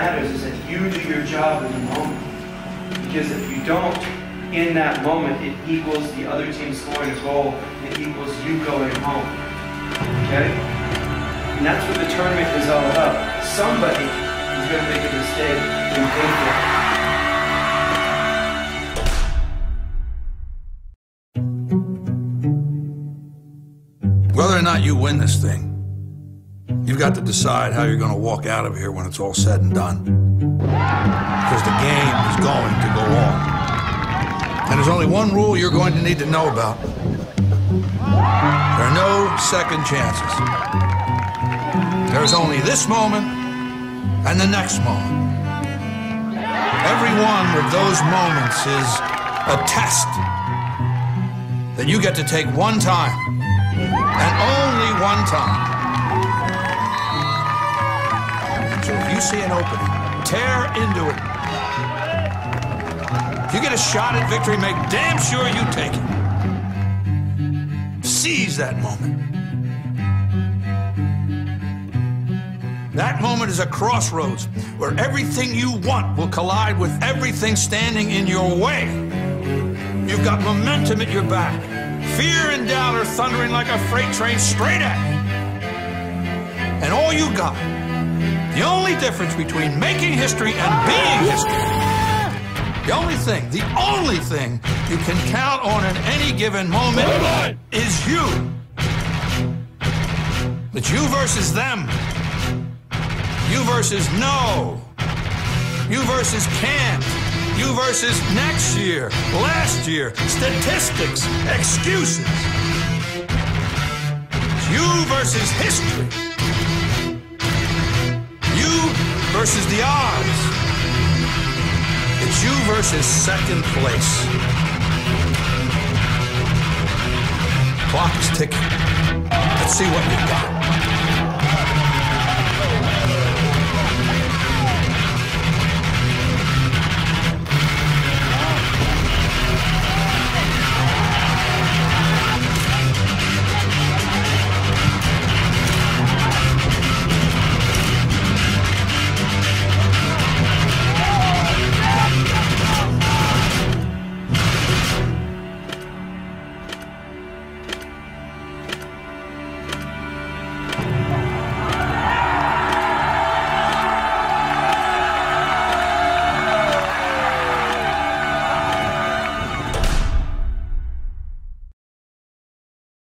Matters is that you do your job in the moment. Because if you don't, in that moment, it equals the other team scoring a goal. It equals you going home. Okay? And that's what the tournament is all about. Somebody is going to make a mistake and pay for it. Whether or not you win this thing, you've got to decide how you're going to walk out of here when it's all said and done. Because the game is going to go on. And there's only one rule you're going to need to know about. There are no second chances. There's only this moment and the next moment. Every one of those moments is a test that you get to take one time and only one time. You see an opening, tear into it. If you get a shot at victory, make damn sure you take it. Seize that moment. That moment is a crossroads where everything you want will collide with everything standing in your way. You've got momentum at your back. Fear and doubt are thundering like a freight train straight at you. And all you got, the only difference between making history and being history, the only thing, the only thing you can count on in any given moment is you. It's you versus them. You versus no. You versus can't. You versus next year, last year, statistics, excuses. It's you versus history. Versus the odds. It's you versus second place. Clock is ticking. Let's see what you've got.